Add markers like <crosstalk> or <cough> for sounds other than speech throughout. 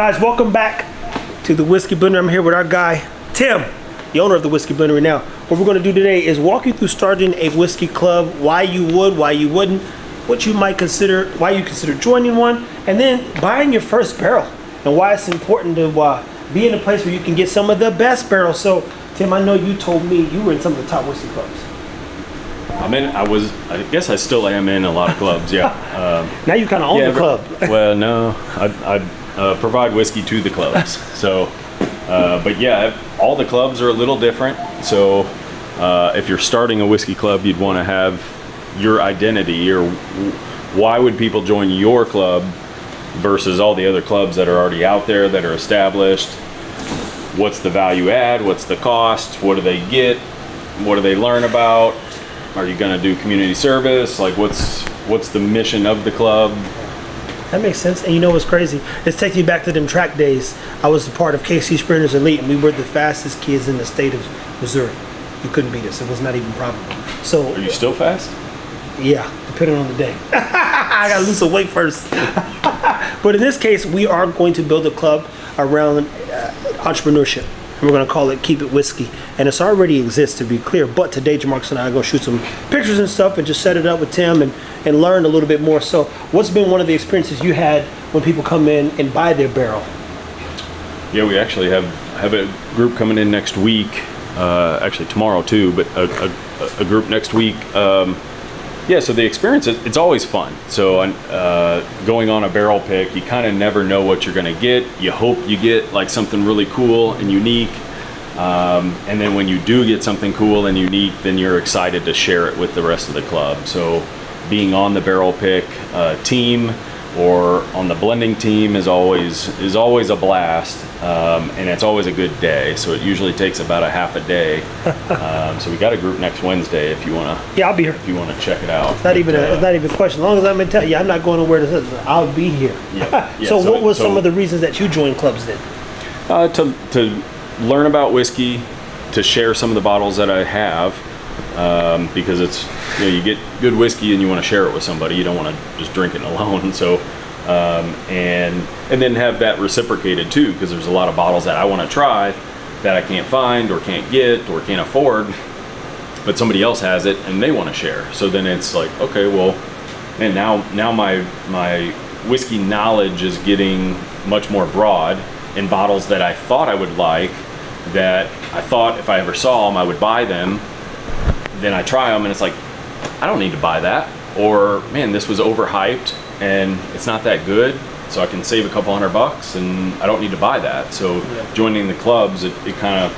Guys, welcome back to the Whiskey Blender. I'm here with our guy, Tim, the owner of the Whiskey Blender right now. What we're gonna do today is walk you through starting a whiskey club, why you would, why you wouldn't, what you might consider, why you consider joining one, and then buying your first barrel, and why it's important to uh, be in a place where you can get some of the best barrels. So, Tim, I know you told me you were in some of the top whiskey clubs. I'm in. I was. I guess I still am in a lot of clubs. Yeah. Um, <laughs> Now you kind of own yeah, the club. well, no. I, I uh, provide whiskey to the clubs. <laughs> So, uh, but yeah, all the clubs are a little different. So, uh, if you're starting a whiskey club, you'd want to have your identity or why would people join your club versus all the other clubs that are already out there that are established. What's the value add? What's the cost? What do they get? What do they learn about? Are you going to do community service? Like, what's what's the mission of the club? That makes sense. And you know what's crazy? It's taking me back to them track days. I was a part of KC Sprinters Elite, and we were the fastest kids in the state of Missouri. You couldn't beat us. It was not even probable. So, Are you still fast? yeah, depending on the day. <laughs> I gotta lose some weight first. <laughs> but in this case, we are going to build a club around uh, entrepreneurship. We're gonna call it Keep It Whiskey. And it's already exists to be clear. But today, Jamarcus and I are gonna shoot some pictures and stuff and just set it up with Tim and, and learn a little bit more. So, what's been one of the experiences you had when people come in and buy their barrel? Yeah, we actually have have a group coming in next week. Uh, actually tomorrow too, but a, a, a group next week. Um, yeah, so the experience, it's always fun. So uh, going on a barrel pick, you kind of never know what you're going to get. You hope you get like something really cool and unique. Um, and then when you do get something cool and unique, then you're excited to share it with the rest of the club. So being on the barrel pick uh, team or on the blending team is always is always a blast, um, and it's always a good day. So it usually takes about a half a day. <laughs> um, so we got a group next Wednesday if you wanna Yeah, I'll be here. if you wanna check it out. It's not even a, it's not even a question. As long as I'm in town, yeah, I'm not going nowhere. To, I'll be here. Yeah, <laughs> yeah, so, so- what was some of the reasons that you joined clubs then? Uh, to, to learn about whiskey, to share some of the bottles that I have, um, because it's you know you get good whiskey and you want to share it with somebody. You don't want to just drink it <laughs> alone. So um, and and then have that reciprocated too, because there's a lot of bottles that I want to try that I can't find or can't get or can't afford, but somebody else has it and they want to share. So then it's like okay, well, and now now my my whiskey knowledge is getting much more broad in bottles that I thought I would like that I thought if I ever saw them I would buy them then I try them and it's like I don't need to buy that. Or man this was overhyped and it's not that good so I can save a couple hundred bucks and I don't need to buy that. So joining the clubs it, it kind of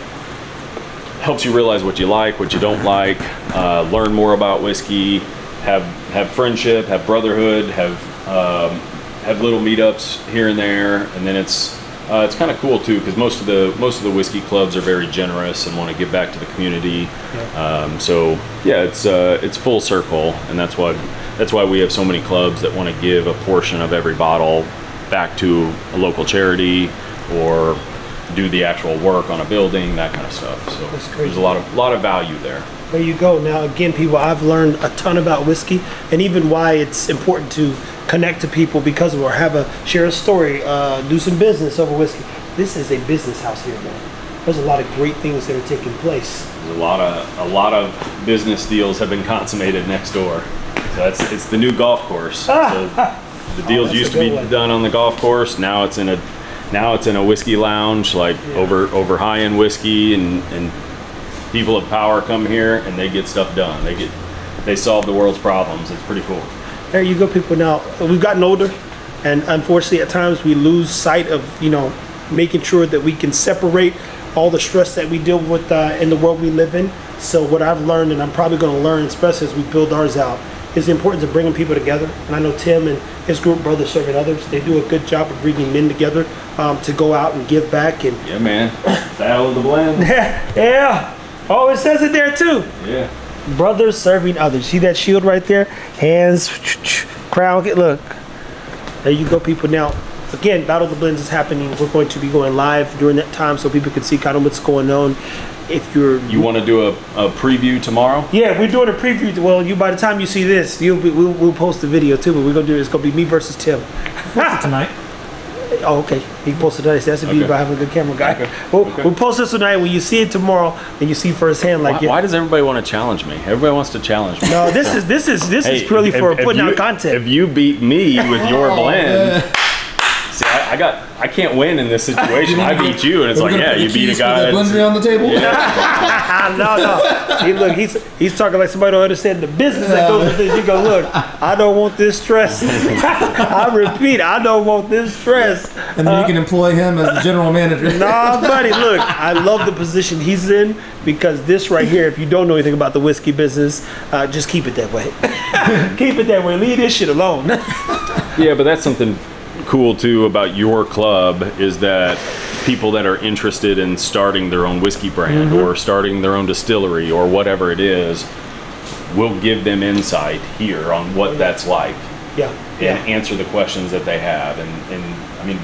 helps you realize what you like, what you don't like, uh, learn more about whiskey, have have friendship, have brotherhood, have um, have little meetups here and there, and then it's uh, it's kind of cool too because most of the most of the whiskey clubs are very generous and want to give back to the community. Um, so yeah, it's uh, it's full circle, and that's why that's why we have so many clubs that want to give a portion of every bottle back to a local charity or do the actual work on a building, that kind of stuff. So there's a lot of lot of value there. There you go. Now, again, people, I've learned a ton about whiskey and even why it's important to connect to people because of or have a share a story, uh, do some business over whiskey. This is a business house here, man. There's a lot of great things that are taking place. There's a lot of a lot of business deals have been consummated next door. So that's it's the new golf course. <laughs> So the deals a used to be one. done on the golf course. Now it's in a now it's in a whiskey lounge, like over over high end whiskey, and and people of power come here and they get stuff done. They get they solve the world's problems. It's pretty cool. There you go, people. Now we've gotten older, and unfortunately, at times we lose sight of you know making sure that we can separate all the stress that we deal with uh, in the world we live in. So what I've learned, and I'm probably going to learn, especially as we build ours out, is the importance of bringing people together. And I know Tim and his group, Brothers Serving Others, they do a good job of bringing men together um, to go out and give back. And Yeah, man. Battle of the blend. <laughs> yeah, yeah, oh, it says it there too. Yeah. Brothers serving others. See that shield right there? Hands, crown. Get look. There you go, people. Now, again, Battle of the Blends is happening. We're going to be going live during that time so people can see kind of what's going on. If you're, You want to do a, a preview tomorrow? yeah, we're doing a preview. Well, you by the time you see this, you'll be, we'll, we'll post the video too. But we're gonna do it's gonna be me versus Tim. tonight. <laughs> Oh, okay. He posted that. That's a beauty Okay. about having a good camera guy. Okay. We'll, Okay. we'll post this tonight. When you see it tomorrow, and you see firsthand, like Why, yeah. why does everybody want to challenge me? Everybody wants to challenge me. No, this is this is this is purely if- for if- if putting you- out content. If you beat me with your Oh, blend, see, I, I got, I can't win in this situation. <laughs> I beat you, and it's like, yeah, you beat a guy. the that's- blender on the table. <laughs> no, no. He, look, he's he's talking like somebody don't understand the business that goes with this. You go, look, I don't want this stress. <laughs> I repeat, I don't want this stress. And then you can employ him as the general manager. Nah, buddy, look, I love the position he's in because this right here, if you don't know anything about the whiskey business, uh, just keep it that way. keep it that way. Leave this shit alone. Yeah, but that's something cool too about your club is that people that are interested in starting their own whiskey brand Mm-hmm. or starting their own distillery or whatever it is, will give them insight here on what that's like yeah. and Yeah. answer the questions that they have. And, and I mean,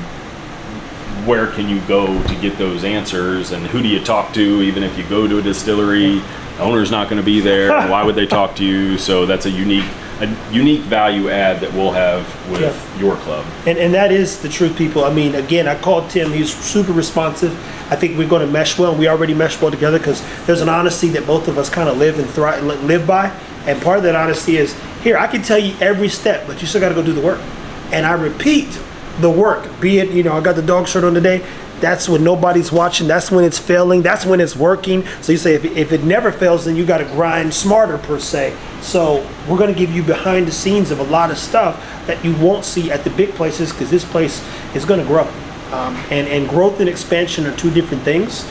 where can you go to get those answers? And who do you talk to? Even if you go to a distillery, the owner's not going to be there. Why would they talk to you? So that's a unique, a unique value add that we'll have with Yeah. your club. And, and that is the truth, people. I mean, again, I called Tim. He's super responsive. I think we're going to mesh well, and we already mesh well together because there's an honesty that both of us kind of live and thrive, live by. And part of that honesty is here. I can tell you every step, but you still got to go do the work. And I repeat the work. Be it, you know, I got the dog shirt on today. That's when nobody's watching. That's when it's failing. That's when it's working. So you say if, if it never fails, then you got to grind smarter per se. So we're going to give you behind the scenes of a lot of stuff that you won't see at the big places because this place is going to grow. Um, and and growth and expansion are two different things.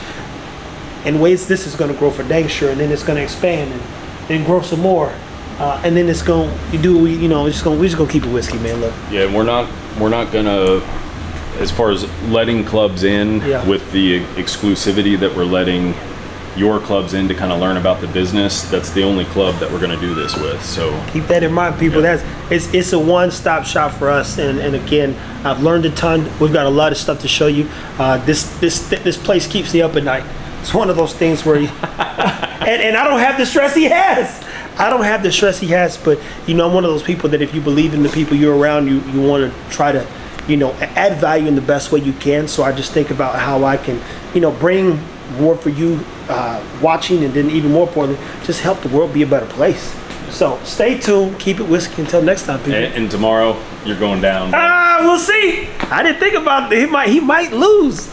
In ways, this is going to grow for dang sure, and then it's going to expand and then grow some more. Uh, and then it's going to you do we you know it's just going we just going to keep it whiskey man look Yeah, we're not we're not gonna as far as letting clubs in Yeah. with the exclusivity that we're letting your clubs in to kind of learn about the business. That's the only club that we're gonna do this with. So keep that in mind people that's it's it's a one-stop shop for us and and again i've learned a ton we've got a lot of stuff to show you uh, this this this place keeps me up at night it's one of those things where you, <laughs> and, and i don't have the stress he has i don't have the stress he has but you know i'm one of those people that if you believe in the people you're around you you want to try to you know add value in the best way you can. So i just think about how i can you know bring more for you uh, watching and then even more importantly just help the world be a better place. So stay tuned. Keep it whiskey. Until next time people. And, and tomorrow you're going down. ah we'll see. I didn't think about it. He might he might lose <laughs>